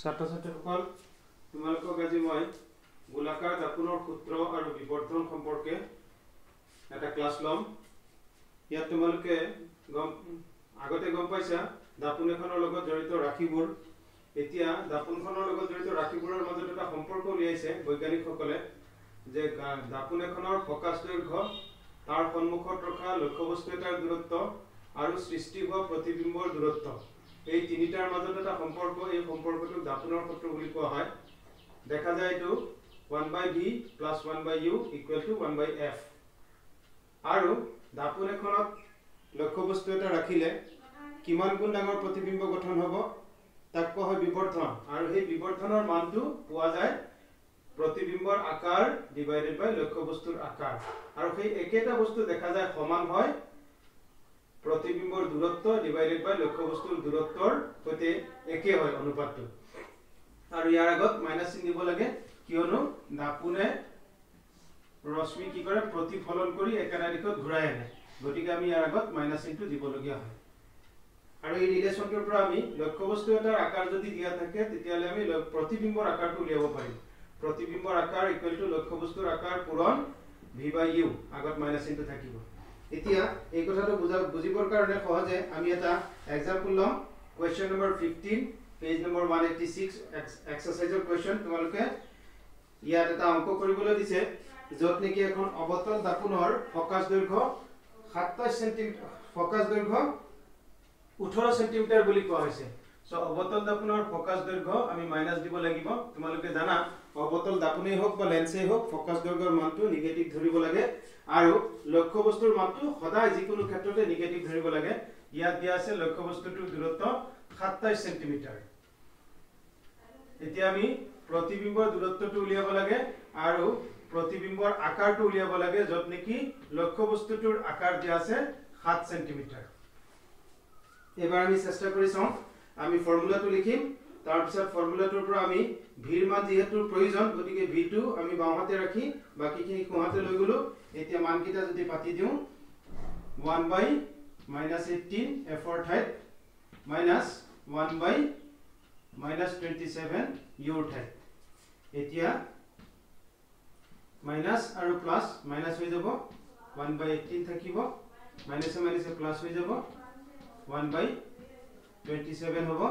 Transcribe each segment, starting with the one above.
ছাত্ৰ ছাত্ৰীসকল তোমালোকক আজি মই গোলাকাৰ দাপোনৰ সূত্ৰ আৰু বিবৰ্ধন সম্পৰ্কে এটা ক্লাছ ল'ম। ইয়াত তোমালোকে গম আগতে গম পাইছা দাপোন এখনৰ লগত জড়িত ৰাশিবোৰ। এতিয়া দাপোনখনৰ লগত জড়িত ৰাশিবোৰৰ মাজত এটা সম্পৰ্ক উলিয়াইছে বৈজ্ঞানিকসকলে যে দাপোন এখনৰ ফকাছ দৈৰ্ঘ্য তাৰ সন্মুখত ৰখা লক্ষ্যবস্তু এটাৰ দূৰত্ব আৰু সৃষ্টি হোৱা প্ৰতিবিম্বৰ দূৰত্ব। এই তিনিটাৰ মাজত এটা সম্পৰ্ক এই সম্পৰ্কটোক দাপোনৰ সূত্ৰ বুলি কোৱা হয়। দেখা যায় এইটো one by v plus one by u equal to one by f আৰু দাপোন এখনত লক্ষ্যবস্তু এটা ৰাখিলে কিমান গুণ ডাঙৰ প্ৰতিবিম্ব গঠন হ'ব তাক কোৱা হয় বিবৰ্ধন। আৰু সেই বিবৰ্ধনৰ মানটো পোৱা যায় প্ৰতিবিম্বৰ আকাৰ ডিভাইডেড বাই লক্ষ্যবস্তুৰ আকাৰ। আৰু সেই একেটা বস্তু দেখা যায় সমান হয় প্ৰতিবিম্বৰ দূৰত্ব ডিভাইডেড বাই লক্ষ্যবস্তুৰ দূৰত্বৰ সৈতে একে হয় অনুপাতটো। আৰু ইয়াৰ আগত মাইনাছ চিন দিব লাগে কিয়নো দাপোনে ৰশ্মি কি কৰে প্ৰতিফলন কৰি একেটা দিশত ঘূৰাই আনে। গতিকে আমি ইয়াৰ আগত মাইনাছ চিনটো দিবলগীয়া হয়। আৰু এই ৰিলেশ্যনটোৰ পৰা আমি লক্ষ্যবস্তু এটাৰ আকাৰ যদি দিয়া থাকে তেতিয়াহ'লে আমি প্ৰতিবিম্বৰ আকাৰটো উলিয়াব পাৰিম। প্ৰতিবিম্বৰ আকাৰ ইকুৱেল টু লক্ষ্যবস্তুৰ আকাৰ পূৰণ ভি বাই ইউ আগত মাইনাছ চিনটো থাকিব। এতিয়া এই কথাটো বুজা বুজিবৰ কাৰণে সহজে আমি এটা এক্সাম্পল ল'ম। Question number fifteen page number one eighty six এক্সাৰচাইজৰ question তোমালোকে ইয়াত এটা অংক কৰিবলৈ দিছে য'ত নেকি এখন অৱতল দাপোনৰ ফকাছ দৈৰ্ঘ্য সাতাইছ চেণ্টিমিটাৰ ফকাছ দৈৰ্ঘ্য ওঠৰ চেণ্টিমিটাৰ বুলি কোৱা হৈছে। চ' অৱতল দাপোনৰ ফকাছ দৈৰ্ঘ্য আমি মাইনাছ দিব লাগিব। তোমালোকে জানা অৱতল দাপোনেই হওক বা লেন্সেই হওক ফকাছ দৈৰ্ঘ্যৰ মানটো নিগেটিভ ধৰিব লাগে। আৰু লক্ষ্যবস্তুৰ মানটো সদায় যিকোনো ক্ষেত্ৰতে নিগেটিভ ধৰিব লাগে। ইয়াত দিয়া আছে লক্ষ্যবস্তুটোৰ দূৰত্ব সাতাইছ চেণ্টিমিটাৰ এতিয়া আমি প্ৰতিবিম্বৰ দূৰত্বটো উলিয়াব লাগে আৰু প্ৰতিবিম্বৰ আকাৰটো উলিয়াব লাগে য'ত নেকি লক্ষ্যবস্তুটোৰ আকাৰ দিয়া আছে সাত চেণ্টিমিটাৰ এবাৰ আমি চেষ্টা কৰি চাওঁ। আমি ফৰ্মুলাটো লিখিম তাৰপিছত ফৰ্মুলাটোৰ পৰা আমি ভিৰ মান যিহেতু প্ৰয়োজন গতিকে ভিটো আমি বাওঁহাতে ৰাখি বাকীখিনি সোঁহাতে লৈ গ'লো। এতিয়া মানকেইটা যদি পাতি দিওঁ ওৱান বাই মাইনাছ এইটিন এফৰ ঠাইত minus one by minus twenty seven ইউৰ ঠাইত এতিয়া মাইনাছ আৰু প্লাছ মাইনাছ হৈ যাব। ওৱান বাই এইটিন থাকিব। মাইনাছে মাইনাছে প্লাছ হৈ যাব। ওৱান বাই টুৱেণ্টি ছেভেন হ'ব।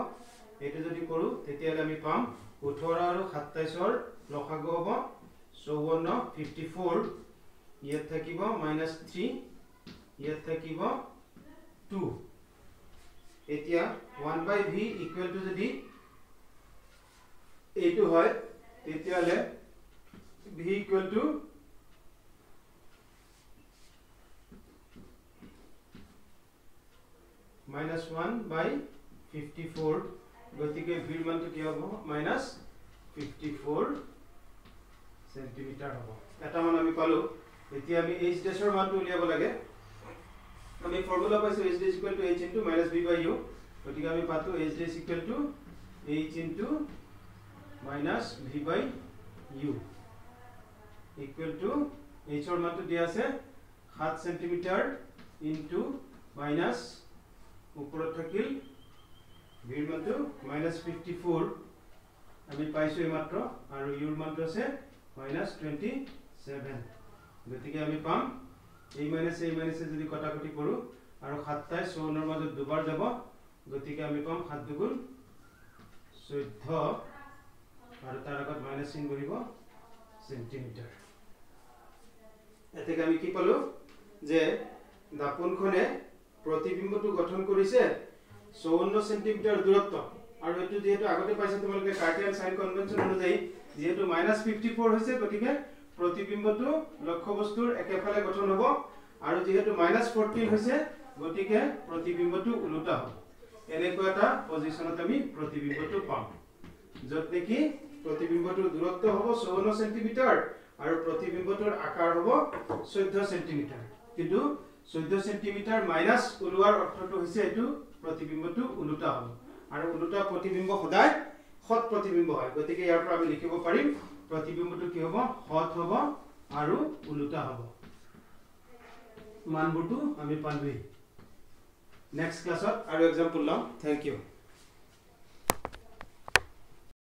এইটো যদি কৰোঁ তেতিয়াহ'লে আমি পাম ওঠৰ আৰু সাতাইছৰ লসাগু হ'ব চৌৱন্ন ফিফটি ফ'ৰ ইয়াত থাকিব মাইনাছ থ্ৰী ইয়াত থাকিব টু এতিয়া one by v equal to যদি এইটো হয় তেতিয়াহ'লে v equal to minus one by fifty four গতিকে ভিৰ মানটো কি হ'ব? মাইনাছ ফিফটি ফ'ৰ চেণ্টিমিটাৰ হ'ব। এটা মান আমি পালোঁ। এতিয়া আমি এইচ ডেছৰ মানটো উলিয়াব লাগে। আমি ফৰ্মুলা পাইছোঁ h dash equal to h into minus v by u গতিকে আমি পাতো h dash equal to h into minus v by u equal to এইচৰ মানটো দিয়া আছে সাত চেণ্টিমিটাৰ ইনটু মাইনাছ ওপৰত থাকিল ভিৰ মানটো মাইনাছ ফিফটি ফ'ৰ আমি পাইছোঁ এইমাত্ৰ আৰু ইউৰ মানটো আছে মাইনাছ টুৱেণ্টি ছেভেন গতিকে আমি পাম এই মাইনাছ এই মাইনাছে যদি কটাকটি কৰোঁ আৰু সাতাইছ চৌৱন্নৰ মাজত দুবাৰ যাব গতিকে আমি পাম সাত দুগুণ চৈধ্য আৰু তাৰ আগত মাইনাছ চিন বহিব চেণ্টিমিটাৰ এতেকে আমি কি পালোঁ যে দাপোনখনে প্ৰতিবিম্বটো গঠন কৰিছে চৌৱন্ন চেণ্টিমিটাৰ দূৰত্ব। আৰু এইটো যিহেতু আগতে পাইছে তোমালোকে কাৰ্টিয়ান চাইন কনভেনশ্যন অনুযায়ী যিহেতু মাইনাছ ফিফটি ফ'ৰ হৈছে গতিকে প্ৰতিবিম্বটো লক্ষ্যবস্তুৰ একেফালে গঠন হ'ব। আৰু যিহেতু মাইনাছ ফৰ্টিন হৈছে গতিকে প্ৰতিবিম্বটো ওলোটা হ'ব। এনেকুৱা এটা পজিশ্যনত আমি প্ৰতিবিম্বটো পাম। য'ত নেকি প্ৰতিবিম্বটোৰ দূৰত্ব হ'ব চৌৱন্ন চেণ্টিমিটাৰ আৰু প্ৰতিবিম্বটোৰ আকাৰ হ'ব চৈধ্য চেণ্টিমিটাৰ কিন্তু চৈধ্য চেণ্টিমিটাৰ মাইনাছ ওলোৱাৰ অৰ্থটো হৈছে এইটো প্ৰতিবিম্বটো ওলোটা হ'ব। আৰু ওলোটা প্ৰতিবিম্ব সদায় সৎ প্ৰতিবিম্ব হয়। গতিকে ইয়াৰ পৰা আমি লিখিব পাৰিম প্ৰতিবিম্বটো কি হ'ব? সৎ হ'ব আৰু ওলোটা হ'ব। মানবোৰটো আমি পালোৱেই। নেক্সট ক্লাছত আৰু এক্সাম্পল ল'ম থেংক ইউ